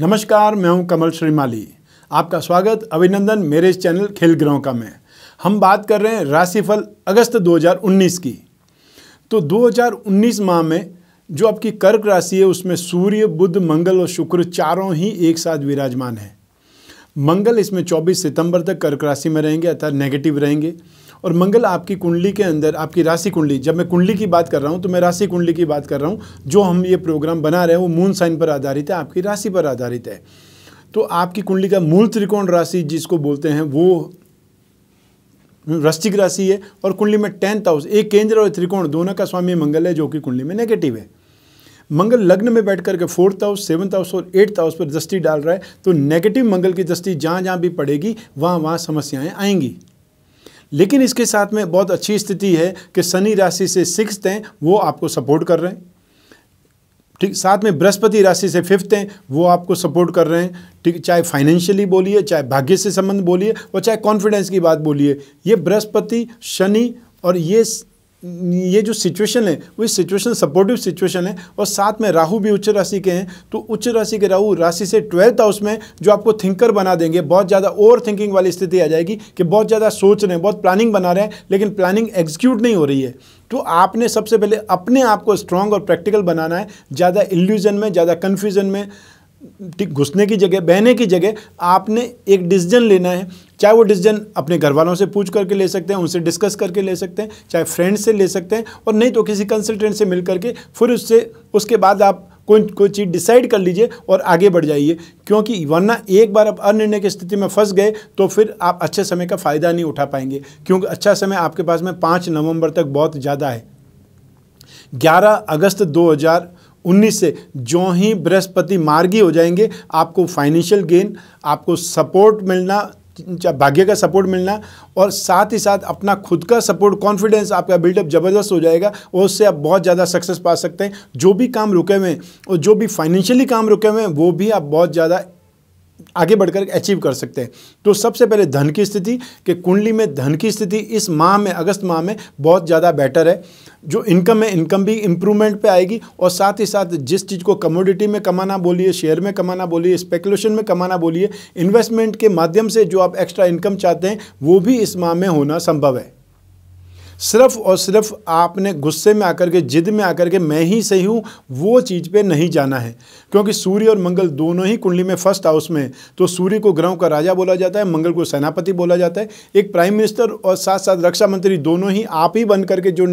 नमस्कार, मैं हूँ कमल श्रीमाली। आपका स्वागत, अभिनंदन मेरे इस चैनल खेल ग्रहों का में। हम बात कर रहे हैं राशिफल अगस्त 2019 की। तो 2019 माह में जो आपकी कर्क राशि है, उसमें सूर्य, बुध, मंगल और शुक्र चारों ही एक साथ विराजमान हैं। मंगल इसमें 24 सितंबर तक कर्क राशि में रहेंगे, अर्थात नेगेटिव रहेंगे। और मंगल आपकी कुंडली के अंदर, आपकी राशि कुंडली। जब मैं कुंडली की बात कर रहा हूँ तो मैं राशि कुंडली की बात कर रहा हूँ, जो हम ये प्रोग्राम बना रहे हैं, वो मून साइन पर आधारित है, आपकी राशि पर आधारित है। तो आपकी कुंडली का मूल त्रिकोण राशि जिसको बोलते हैं, वो वृश्चिक राशि है, और कुंडली में टेंथ हाउस एक केंद्र और त्रिकोण, दोनों का स्वामी मंगल है, जो कि कुंडली में नेगेटिव है। मंगल लग्न में बैठ करके फोर्थ हाउस सेवन्थ हाउस और एट्थ हाउस पर दृष्टि डाल रहा है तो नेगेटिव मंगल की दृष्टि जहाँ जहाँ भी पड़ेगी, वहाँ वहाँ समस्याएँ आएँगी। लेकिन इसके साथ में बहुत अच्छी स्थिति है कि शनि राशि से सिक्स हैं, वो आपको सपोर्ट कर रहे हैं। ठीक, साथ में बृहस्पति राशि से फिफ्थ हैं, वो आपको सपोर्ट कर रहे हैं। ठीक, चाहे फाइनेंशियली बोलिए, चाहे भाग्य से संबंध बोलिए और चाहे कॉन्फिडेंस की बात बोलिए, ये बृहस्पति, शनि और ये ये जो सिचुएशन है, वो सिचुएशन सपोर्टिव सिचुएशन है। और साथ में राहु भी उच्च राशि के हैं। तो उच्च राशि के राहु राशि से ट्वेल्थ हाउस में जो आपको थिंकर बना देंगे, बहुत ज़्यादा ओवर थिंकिंग वाली स्थिति आ जाएगी कि बहुत ज़्यादा सोच रहे हैं, बहुत प्लानिंग बना रहे हैं, लेकिन प्लानिंग एग्जीक्यूट नहीं हो रही है। तो आपने सबसे पहले अपने आप को स्ट्रांग और प्रैक्टिकल बनाना है। ज़्यादा इल्यूजन में, ज़्यादा कन्फ्यूज़न में घुसने की जगह, बहने की जगह आपने एक डिसीज़न लेना है। चाहे वो डिसीज़न अपने घर वालों से पूछ करके ले सकते हैं, उनसे डिस्कस करके ले सकते हैं, चाहे फ्रेंड से ले सकते हैं और नहीं तो किसी कंसल्टेंट से मिल करके फिर उससे, उसके बाद आप कोई कोई चीज़ डिसाइड कर लीजिए और आगे बढ़ जाइए। क्योंकि वरना एक बार आप अनिर्णय की स्थिति में फंस गए तो फिर आप अच्छे समय का फ़ायदा नहीं उठा पाएँगे। क्योंकि अच्छा समय आपके पास में पाँच नवंबर तक बहुत ज़्यादा है। ग्यारह अगस्त दो हज़ार उन्नीस से जो ही बृहस्पति मार्गी हो जाएँगे, आपको फाइनेंशियल गेन आपको सपोर्ट मिलना भाग्य का सपोर्ट मिलना, और साथ ही साथ अपना खुद का सपोर्ट कॉन्फिडेंस आपका बिल्डअप ज़बरदस्त हो जाएगा, और उससे आप बहुत ज़्यादा सक्सेस पा सकते हैं। जो भी काम रुके हुए हैं, और जो भी फाइनेंशियली काम रुके हुए हैं, वो भी आप बहुत ज़्यादा आगे बढ़कर अचीव कर सकते हैं। तो सबसे पहले धन की स्थिति, कि कुंडली में धन की स्थिति इस माह में, अगस्त माह में बहुत ज़्यादा बेटर है। जो इनकम है इनकम भी इम्प्रूवमेंट पे आएगी और साथ ही साथ जिस चीज़ को कमोडिटी में कमाना बोलिए शेयर में कमाना बोलिए स्पेकुलेशन में कमाना बोलिए इन्वेस्टमेंट के माध्यम से जो आप एक्स्ट्रा इनकम चाहते हैं, वो भी इस माह में होना संभव है। सिर्फ़ और सिर्फ़ आपने गुस्से में आकर के, जिद में आकर के, मैं ही सही हूँ, वो चीज़ पे नहीं जाना है। क्योंकि सूर्य और मंगल दोनों ही कुंडली में फ़र्स्ट हाउस में तो सूर्य को ग्रहों का राजा बोला जाता है, मंगल को सेनापति बोला जाता है। एक प्राइम मिनिस्टर और साथ साथ रक्षा मंत्री दोनों ही आप ही बन करके जो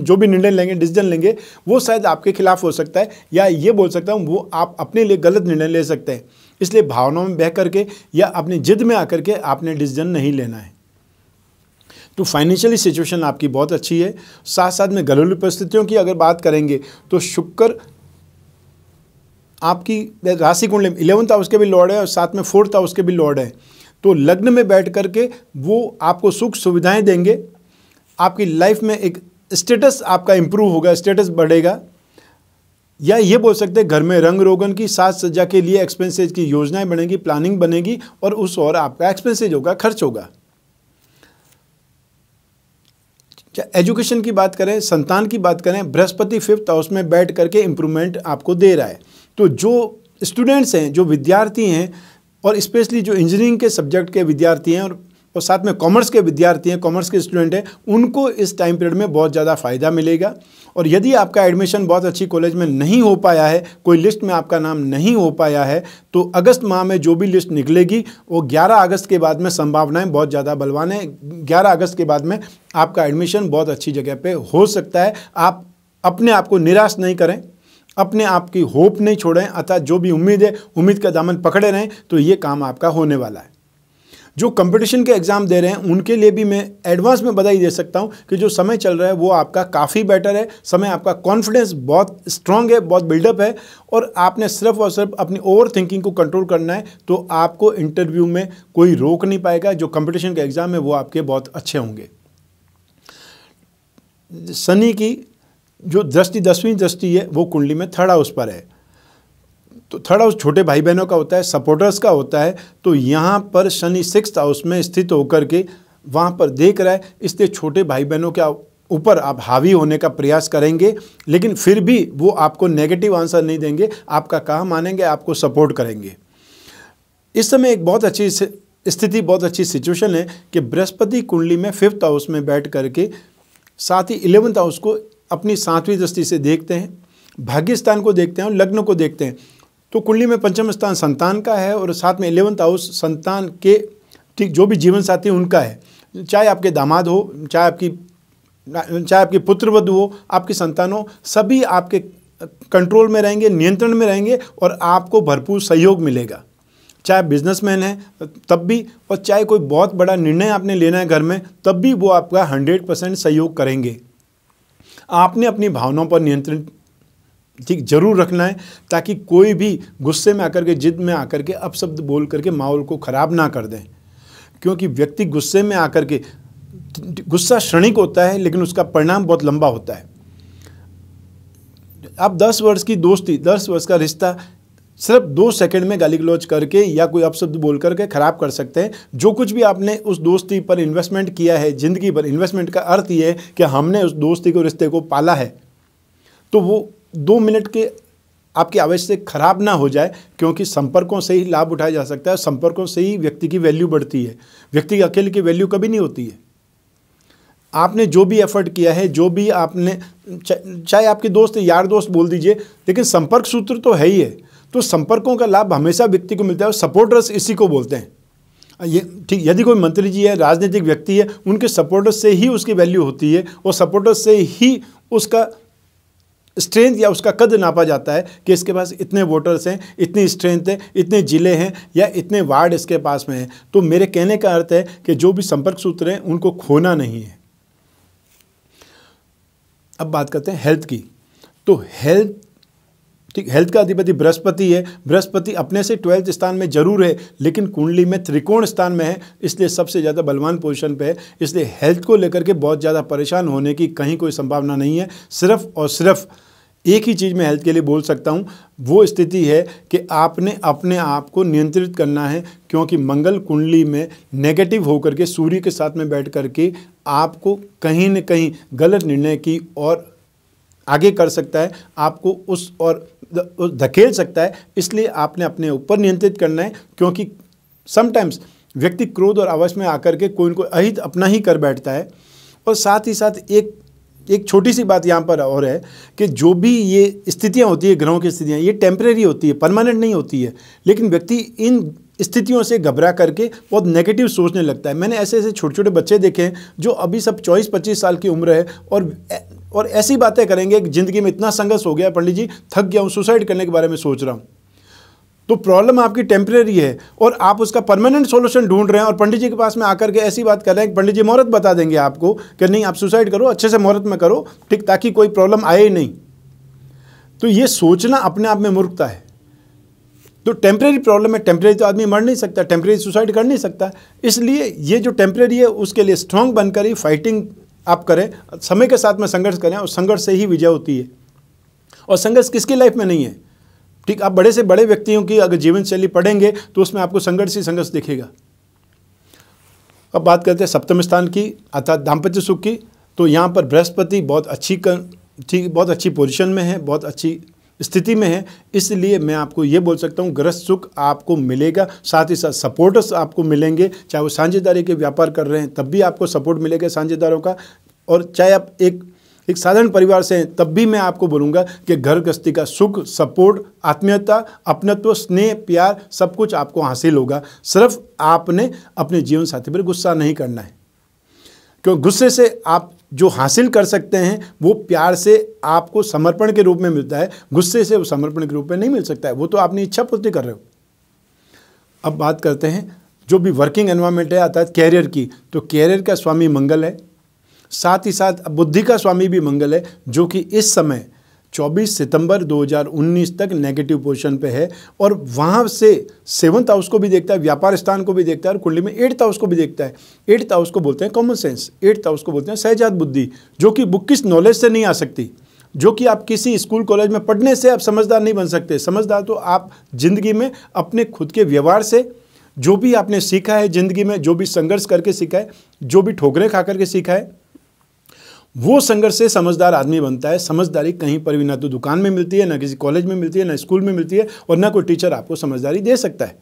जो भी निर्णय लेंगे, डिसीज़न लेंगे, वो शायद आपके खिलाफ हो सकता है। या ये बोल सकता हूँ, वो आप अपने लिए गलत निर्णय ले सकते हैं। इसलिए भावनाओं में बह करके या अपनी जिद में आकर के आपने डिसीज़न नहीं लेना है। तो फाइनेंशियली सिचुएशन आपकी बहुत अच्छी है। साथ साथ में घरेलू परिस्थितियों की अगर बात करेंगे तो शुक्र आपकी राशि कुंडली में इलेवंथ हाउस के भी लॉर्ड है और साथ में फोर्थ हाउस के भी लॉर्ड है। तो लग्न में बैठ करके वो आपको सुख सुविधाएँ देंगे। आपकी लाइफ में एक स्टेटस आपका इंप्रूव होगा स्टेटस बढ़ेगा। या ये बोल सकते हैं, घर में रंग रोगन की, साज सज्जा के लिए एक्सपेंसेज की योजनाएँ बनेगी प्लानिंग बनेगी और उस और आपका एक्सपेंसेज होगा, खर्च होगा। एजुकेशन की बात करें, संतान की बात करें, बृहस्पति फिफ्थ हाउस में बैठ करके इम्प्रूवमेंट आपको दे रहा है। तो जो स्टूडेंट्स हैं, जो विद्यार्थी हैं, और स्पेशली जो इंजीनियरिंग के सब्जेक्ट के विद्यार्थी हैं, और और साथ में कॉमर्स के विद्यार्थी हैं कॉमर्स के स्टूडेंट हैं, उनको इस टाइम पीरियड में बहुत ज़्यादा फ़ायदा मिलेगा। और यदि आपका एडमिशन बहुत अच्छी कॉलेज में नहीं हो पाया है, कोई लिस्ट में आपका नाम नहीं हो पाया है तो अगस्त माह में जो भी लिस्ट निकलेगी, वो 11 अगस्त के बाद में संभावनाएँ बहुत ज़्यादा बलवान है। 11 अगस्त के बाद में आपका एडमिशन बहुत अच्छी जगह पर हो सकता है। आप अपने आप को निराश नहीं करें, अपने आप की होप नहीं छोड़ें, अतः जो भी उम्मीद है, उम्मीद का दामन पकड़े रहें तो ये काम आपका होने वाला है। जो कंपटीशन के एग्ज़ाम दे रहे हैं, उनके लिए भी मैं एडवांस में बधाई दे सकता हूँ कि जो समय चल रहा है, वो आपका काफ़ी बेटर है। समय आपका कॉन्फिडेंस बहुत स्ट्रांग है, बहुत बिल्डअप है और आपने सिर्फ़ और सिर्फ़ अपनी ओवर थिंकिंग को कंट्रोल करना है तो आपको इंटरव्यू में कोई रोक नहीं पाएगा। जो कंपटिशन के एग्ज़ाम है, वो आपके बहुत अच्छे होंगे। शनि की जो दृष्टि, दसवीं दृष्टि है, वो कुंडली में थर्ड हाउस पर है। तो थर्ड हाउस छोटे भाई बहनों का होता है सपोर्टर्स का होता है तो यहाँ पर शनि सिक्स हाउस में स्थित होकर के वहाँ पर देख रहा है, इसलिए छोटे भाई बहनों के ऊपर आप हावी होने का प्रयास करेंगे, लेकिन फिर भी वो आपको नेगेटिव आंसर नहीं देंगे, आपका कहा मानेंगे, आपको सपोर्ट करेंगे। इस समय एक बहुत अच्छी स्थिति, बहुत अच्छी सिचुएशन है कि बृहस्पति कुंडली में फिफ्थ हाउस में बैठ करके साथ ही इलेवंथ हाउस को अपनी सातवीं दृष्टि से देखते हैं भाग्य स्थान को देखते हैं और लग्न को देखते हैं। तो कुंडली में पंचम स्थान संतान का है और साथ में इलेवंथ हाउस संतान के ठीक जो भी जीवन साथी उनका है। चाहे आपके दामाद हो, चाहे आपकी चाहे आपकी पुत्रवधु हो, आपकी संतान हो, सभी आपके कंट्रोल में रहेंगे, नियंत्रण में रहेंगे और आपको भरपूर सहयोग मिलेगा। चाहे बिजनेसमैन है, तब भी और चाहे कोई बहुत बड़ा निर्णय आपने लेना है घर में, तब भी वो आपका हंड्रेड परसेंट सहयोग करेंगे। आपने अपनी भावनाओं पर नियंत्रण ठीक, ज़रूर रखना है, ताकि कोई भी गुस्से में आकर के, जिद में आकर के, अपशब्द बोल करके माहौल को ख़राब ना कर दें। क्योंकि व्यक्ति गुस्से में आकर के, गुस्सा क्षणिक होता है, लेकिन उसका परिणाम बहुत लंबा होता है। आप दस वर्ष की दोस्ती, दस वर्ष का रिश्ता सिर्फ़ दो सेकंड में गाली गलौज करके या कोई अपशब्द बोल करके ख़राब कर सकते हैं। जो कुछ भी आपने उस दोस्ती पर इन्वेस्टमेंट किया है, ज़िंदगी पर इन्वेस्टमेंट का अर्थ ये है कि हमने उस दोस्ती को, रिश्ते को पाला है। तो वो दो मिनट के आपकी आवेश से खराब ना हो जाए, क्योंकि संपर्कों से ही लाभ उठाया जा सकता है संपर्कों से ही व्यक्ति की वैल्यू बढ़ती है। व्यक्ति की अकेले की वैल्यू कभी नहीं होती है। आपने जो भी एफर्ट किया है, जो भी आपने चाहे आपके दोस्त, यार दोस्त बोल दीजिए, लेकिन संपर्क सूत्र तो है ही है। तो संपर्कों का लाभ हमेशा व्यक्ति को मिलता है और सपोर्टर्स इसी को बोलते हैं। ये, ठीक, यदि कोई मंत्री जी है, राजनीतिक व्यक्ति है, उनके सपोर्टर्स से ही उसकी वैल्यू होती है और सपोर्टर्स से ही उसका स्ट्रेंथ या उसका कद नापा जाता है कि इसके पास इतने वोटर्स हैं, इतनी स्ट्रेंथ है, इतने ज़िले हैं या इतने वार्ड इसके पास में हैं। तो मेरे कहने का अर्थ है कि जो भी संपर्क सूत्र हैं, उनको खोना नहीं है। अब बात करते हैं हेल्थ की। तो हेल्थ, ठीक, हेल्थ का अधिपति बृहस्पति है। बृहस्पति अपने से ट्वेल्थ स्थान में ज़रूर है, लेकिन कुंडली में त्रिकोण स्थान में है, इसलिए सबसे ज़्यादा बलवान पोजिशन पे है। इसलिए हेल्थ को लेकर के बहुत ज़्यादा परेशान होने की कहीं कोई संभावना नहीं है। सिर्फ़ और सिर्फ़ एक ही चीज़ मैं हेल्थ के लिए बोल सकता हूँ, वो स्थिति है कि आपने अपने आप को नियंत्रित करना है, क्योंकि मंगल कुंडली में नेगेटिव होकर के, सूर्य के साथ में बैठ करके आपको कहीं न कहीं गलत निर्णय की और आगे कर सकता है, आपको उस और धकेल सकता है, इसलिए आपने अपने ऊपर नियंत्रित करना है, क्योंकि समटाइम्स व्यक्ति क्रोध और आवास में आकर के कोई न कोई अहित अपना ही कर बैठता है, और साथ ही साथ एक एक छोटी सी बात यहाँ पर और है कि जो भी ये स्थितियाँ होती है, ग्रहों की स्थितियाँ, ये टेम्परेरी होती है परमानेंट नहीं होती है। लेकिन व्यक्ति इन स्थितियों से घबरा करके बहुत नेगेटिव सोचने लगता है। मैंने ऐसे ऐसे छोटे छोटे बच्चे देखे हैं जो अभी सब चौबीस पच्चीस साल की उम्र है और और ऐसी बातें करेंगे कि ज़िंदगी में इतना संघर्ष हो गया, पंडित जी, थक गया हूँ सुसाइड करने के बारे में सोच रहा हूँ। तो प्रॉब्लम आपकी टेम्परेरी है और आप उसका परमानेंट सोल्यूशन ढूंढ रहे हैं और पंडित जी के पास में आकर के ऐसी बात कर रहे हैं पंडित जी मुहूर्त बता देंगे आपको कि नहीं, आप सुसाइड करो, अच्छे से मुहूर्त में करो, ठीक, ताकि कोई प्रॉब्लम आए ही नहीं। तो ये सोचना अपने आप में मूर्खता है। तो टेम्प्रेरी प्रॉब्लम है टेम्प्रेरी तो आदमी मर नहीं सकता टेम्प्रेरी सुसाइड कर नहीं सकता। इसलिए ये जो टेम्प्रेरी है, उसके लिए स्ट्रांग बनकर ही फाइटिंग आप करें, समय के साथ में संघर्ष करें, और संघर्ष से ही विजय होती है। और संघर्ष किसकी लाइफ में नहीं है? ठीक, आप बड़े से बड़े व्यक्तियों की अगर जीवन शैली पढ़ेंगे तो उसमें आपको संघर्ष ही संघर्ष दिखेगा। अब बात करते हैं सप्तम स्थान की, अर्थात दाम्पत्य सुख की। तो यहाँ पर बृहस्पति बहुत अच्छी ठीक, बहुत अच्छी पोजीशन में है, बहुत अच्छी स्थिति में है। इसलिए मैं आपको ये बोल सकता हूँ ग्रस्त सुख आपको मिलेगा, साथ ही साथ सपोर्टर्स आपको मिलेंगे। चाहे वो साझेदारी के व्यापार कर रहे हैं, तब भी आपको सपोर्ट मिलेगा साझेदारों का। और चाहे आप एक एक साधारण परिवार से तब भी मैं आपको बोलूँगा कि घर गृहस्थी का सुख, सपोर्ट, आत्मीयता, अपनत्व, स्नेह, प्यार, सब कुछ आपको हासिल होगा। सिर्फ़ आपने अपने जीवन साथी पर गुस्सा नहीं करना है। क्यों? गुस्से से आप जो हासिल कर सकते हैं, वो प्यार से आपको समर्पण के रूप में मिलता है। गुस्से से वो समर्पण के रूप में नहीं मिल सकता है। वो तो आपने इच्छा पूर्ति कर रहे हो। अब बात करते हैं, जो भी वर्किंग एनवायरमेंट है, अर्थात कैरियर की तो कैरियर का स्वामी मंगल है। साथ ही साथ बुद्धि का स्वामी भी मंगल है, जो कि इस समय 24 सितंबर 2019 तक नेगेटिव पोजीशन पे है और वहाँ से सेवन्थ हाउस को भी देखता है, व्यापार स्थान को भी देखता है और कुंडली में एट्थ हाउस को भी देखता है। एट्थ हाउस को बोलते हैं कॉमन सेंस एट्थ हाउस को बोलते हैं सहजात बुद्धि, जो कि बुक किस नॉलेज से नहीं आ सकती, जो कि आप किसी स्कूल कॉलेज में पढ़ने से आप समझदार नहीं बन सकते। समझदार तो आप ज़िंदगी में अपने खुद के व्यवहार से, जो भी आपने सीखा है ज़िंदगी में, जो भी संघर्ष करके सीखा है, जो भी ठोकरें खा करके सीखा है वो संघर्ष से समझदार आदमी बनता है। समझदारी कहीं पर भी ना तो दुकान में मिलती है ना किसी कॉलेज में मिलती है ना स्कूल में मिलती है और ना कोई टीचर आपको समझदारी दे सकता है।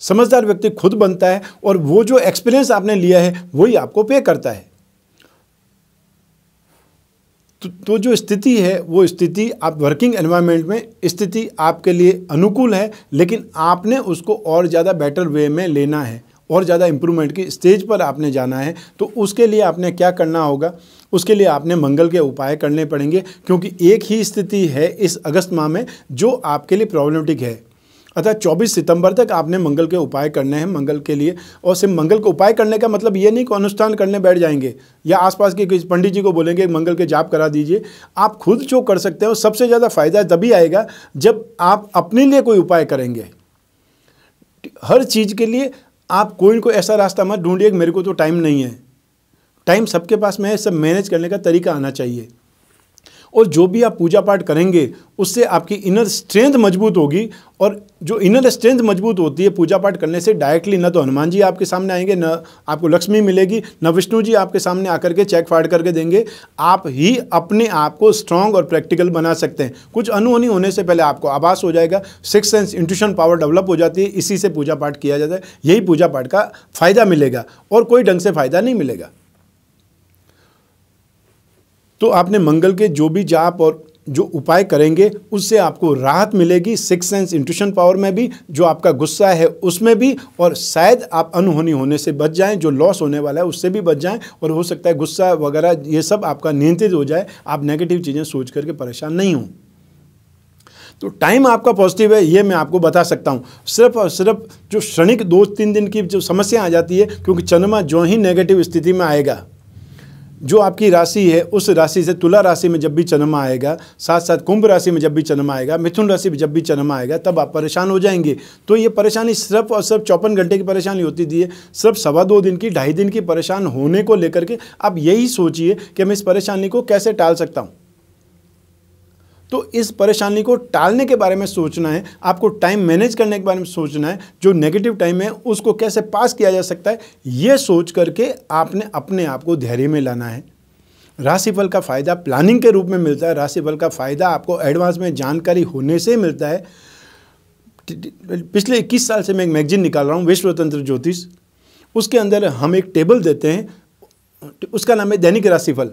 समझदार व्यक्ति खुद बनता है और वो जो एक्सपीरियंस आपने लिया है वही आपको पे करता है। तो, तो जो स्थिति है वो स्थिति आप वर्किंग एनवायरनमेंट में स्थिति आपके लिए अनुकूल है लेकिन आपने उसको और ज़्यादा बेटर वे में लेना है। और ज़्यादा इम्प्रूवमेंट की स्टेज पर आपने जाना है तो उसके लिए आपने क्या करना होगा? उसके लिए आपने मंगल के उपाय करने पड़ेंगे, क्योंकि एक ही स्थिति है इस अगस्त माह में, जो आपके लिए प्रॉब्लमेटिक है। अतः 24 सितंबर तक आपने मंगल के उपाय करने हैं, मंगल के लिए। और सिर्फ़ मंगल के उपाय करने का मतलब ये नहीं कि अनुष्ठान करने बैठ जाएँगे, या आसपास के किसी पंडित जी को बोलेंगे, मंगल के जाप करा दीजिए। आप खुद जो कर सकते हो, सबसे ज़्यादा फ़ायदा तभी आएगा जब आप अपने लिए कोई उपाय करेंगे। हर चीज़ के लिए आप कोई कोई ऐसा रास्ता मत ढूंढिए मेरे को तो टाइम नहीं है। टाइम सबके पास में है, सब मैनेज करने का तरीका आना चाहिए। और जो भी आप पूजा पाठ करेंगे, उससे आपकी इनर स्ट्रेंथ मज़बूत होगी और जो इनर स्ट्रेंथ मज़बूत होती है पूजा पाठ करने से डायरेक्टली न तो हनुमान जी आपके सामने आएँगे, न आपको लक्ष्मी मिलेगी, न विष्णु जी आपके सामने आकर के चेक फाड़ करके देंगे। आप ही अपने आप को स्ट्रांग और प्रैक्टिकल बना सकते हैं। कुछ अनहोनी होने से पहले आपको आभास हो जाएगा six sense intuition power develop हो जाती है, इसी से पूजा पाठ किया जाता है, यही पूजा पाठ का फ़ायदा मिलेगा और कोई ढंग से फ़ायदा नहीं मिलेगा। तो आपने मंगल के जो भी जाप और जो उपाय करेंगे, उससे आपको राहत मिलेगी सिक्स सेंस इंट्यूशन पावर में भी, जो आपका गुस्सा है उसमें भी, और शायद आप अनहोनी होने से बच जाएँ, जो लॉस होने वाला है उससे भी बच जाएँ, और हो सकता है गुस्सा वगैरह, ये सब आपका नियंत्रित हो जाए, आप नेगेटिव चीज़ें सोच करके परेशान नहीं हों। तो टाइम आपका पॉजिटिव है, ये मैं आपको बता सकता हूँ। सिर्फ़ और सिर्फ़ जो क्षणिक दो तीन दिन की जो समस्या आ जाती है, क्योंकि चंद्रमा जो ही नेगेटिव स्थिति में आएगा जो आपकी राशि है, उस राशि से तुला राशि में जब भी चंद्रमा आएगा साथ साथ कुंभ राशि में जब भी चंद्रमा आएगा, मिथुन राशि में जब भी चंद्रमा आएगा, तब आप परेशान हो जाएँगे। तो ये परेशानी सिर्फ़ और सिर्फ़ चौपन घंटे की परेशानी होती थी, सिर्फ़ सवा दो दिन की, ढाई दिन की परेशान होने को लेकर के आप यही सोचिए कि मैं इस परेशानी को कैसे टाल सकता हूँ। तो इस परेशानी को टालने के बारे में सोचना है, आपको टाइम मैनेज करने के बारे में सोचना है, जो नेगेटिव टाइम है, उसको कैसे पास किया जा सकता है, ये सोच करके आपने अपने आप को धैर्य में लाना है। राशिफल का फ़ायदा प्लानिंग के रूप में मिलता है, राशिफल का फ़ायदा आपको एडवांस में जानकारी होने से मिलता है। पिछले 21 साल से मैं एक मैगजीन निकाल रहा हूँ विश्व तंत्र ज्योतिष। उसके अंदर हम एक टेबल देते हैं, उसका नाम है दैनिक राशिफल।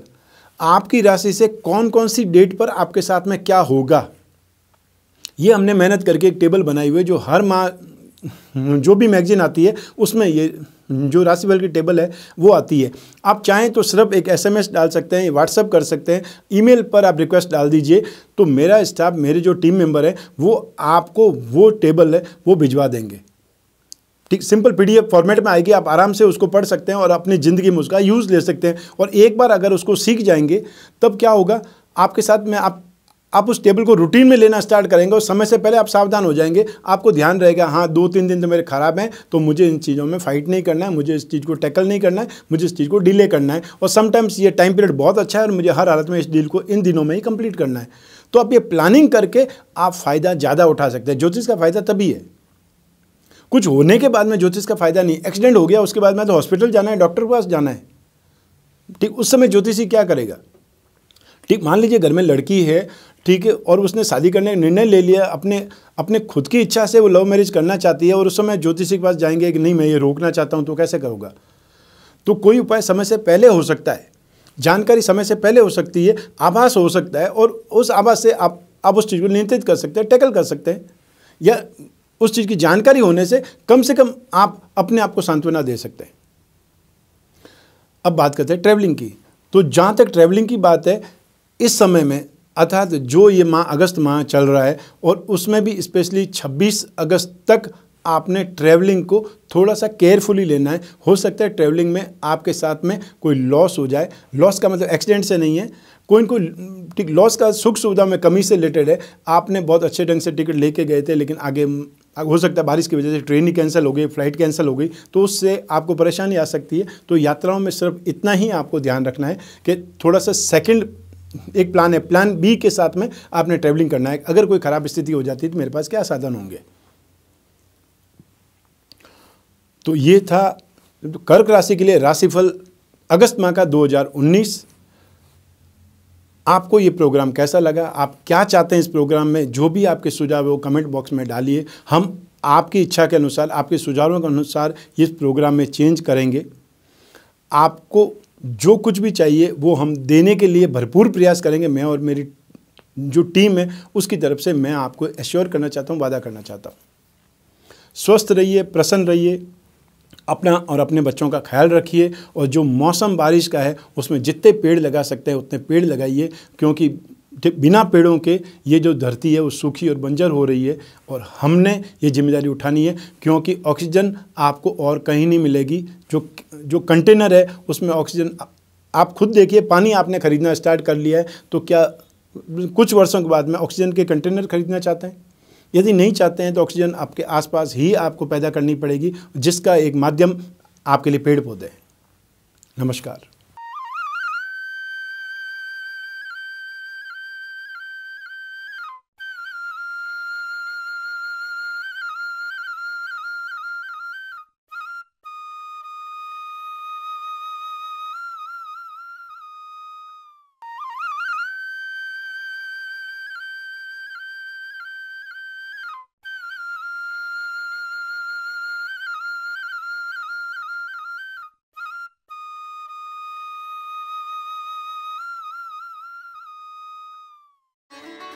आपकी राशि से कौन कौन सी डेट पर आपके साथ में क्या होगा? ये हमने मेहनत करके एक टेबल बनाई हुई है जो हर माह, जो भी मैगजीन आती है, उसमें ये, जो राशिफल की टेबल है, वो आती है। आप चाहें तो सिर्फ़ एक एसएमएस डाल सकते हैं व्हाट्सअप कर सकते हैं ईमेल पर आप रिक्वेस्ट डाल दीजिए तो मेरा स्टाफ मेरे जो टीम मेंबर है, वो आपको वो टेबल है, वो भिजवा देंगे। ठीक सिंपल पीडीएफ फॉर्मेट में आएगी, आप आराम से उसको पढ़ सकते हैं और अपनी ज़िंदगी में उसका यूज़ ले सकते हैं। और एक बार अगर उसको सीख जाएँगे, तब क्या होगा, आपके साथ में आप आप उस टेबल को रूटीन में लेना स्टार्ट करेंगे और समय से पहले आप सावधान हो जाएँगे। आपको ध्यान रहेगा हाँ दो तीन दिन तो मेरे ख़राब हैं तो मुझे इन चीज़ों में फाइट नहीं करना है, मुझे इस चीज़ को टैकल नहीं करना है, मुझे इस चीज़ को डिले करना है। और समटाइम्स ये टाइम पीरियड बहुत अच्छा है और मुझे हर हालत में इस डील को इन दिनों में ही कंप्लीट करना है। तो आप ये प्लानिंग करके आप फ़ायदा ज़्यादा उठा सकते हैं। ज्योतिष का फ़ायदा तभी है कुछ होने के बाद में ज्योतिष का फ़ायदा नहीं एक्सीडेंट हो गया, उसके बाद में तो हॉस्पिटल जाना है डॉक्टर के पास जाना है। ठीक, उस समय ज्योतिषी क्या करेगा? ठीक, मान लीजिए घर में लड़की है, ठीक है, और उसने शादी करने का निर्णय ले लिया, अपने अपने खुद की इच्छा से वो लव मैरिज करना चाहती है, और उस समय ज्योतिषी के पास जाएँगे कि नहीं, मैं ये रोकना चाहता हूँ तो कैसे करूँगा? तो कोई उपाय समय से पहले हो सकता है, जानकारी समय से पहले हो सकती है, आभास हो सकता है, और उस आभास से आप आप उस चीज़ को नियंत्रित कर सकते हैं टैकल कर सकते हैं, या उस चीज़ की जानकारी होने से कम से कम आप अपने आप को सांत्वना दे सकते हैं। अब बात करते हैं ट्रैवलिंग की। तो जहाँ तक ट्रैवलिंग की बात है, इस समय में, अर्थात जो ये माह अगस्त माह चल रहा है और उसमें भी स्पेशली 26 अगस्त तक आपने ट्रैवलिंग को थोड़ा सा केयरफुली लेना है। हो सकता है ट्रैवलिंग में आपके साथ में कोई लॉस हो जाए। लॉस का मतलब एक्सीडेंट से नहीं है। कोई कोई, ठीक लॉस का सुख सुविधा में कमी से रिलेटेड है। आपने बहुत अच्छे ढंग से टिकट लेके गए थे, लेकिन आगे हो सकता है बारिश की वजह से ट्रेन ही कैंसिल हो गई फ़्लाइट कैंसिल हो गई तो उससे आपको परेशानी आ सकती है। तो यात्राओं में सिर्फ़ इतना ही आपको ध्यान रखना है कि थोड़ा सा सेकेंड एक प्लान है प्लान बी के साथ में आपने ट्रैवलिंग करना है। अगर कोई ख़राब स्थिति हो जाती है तो मेरे पास क्या साधन होंगे? तो ये था कर्क राशि के लिए राशिफल अगस्त माह का 2019 आपको ये प्रोग्राम कैसा लगा? आप क्या चाहते हैं इस प्रोग्राम में? जो भी आपके सुझाव है, वो कमेंट बॉक्स में डालिए। हम आपकी इच्छा के अनुसार, आपके सुझावों के अनुसार इस प्रोग्राम में चेंज करेंगे। आपको जो कुछ भी चाहिए, वो हम देने के लिए भरपूर प्रयास करेंगे। मैं और मेरी जो टीम है, उसकी तरफ़ से मैं आपको एश्योर करना चाहता हूँ, वादा करना चाहता हूँ। स्वस्थ रहिए, प्रसन्न रहिए। अपना और अपने बच्चों का ख्याल रखिए और जो मौसम बारिश का है, उसमें जितने पेड़ लगा सकते हैं, उतने पेड़ लगाइए, क्योंकि बिना पेड़ों के ये जो धरती है, वो सूखी और बंजर हो रही है और हमने ये ज़िम्मेदारी उठानी है, क्योंकि ऑक्सीजन आपको और कहीं नहीं मिलेगी। जो जो कंटेनर है, उसमें ऑक्सीजन आप खुद देखिए, पानी आपने ख़रीदना स्टार्ट कर लिया है तो क्या कुछ वर्षों के बाद में ऑक्सीजन के कंटेनर खरीदना चाहते हैं? यदि नहीं चाहते हैं तो ऑक्सीजन आपके आसपास ही आपको पैदा करनी पड़ेगी, जिसका एक माध्यम आपके लिए पेड़ पौधे हैं। नमस्कार।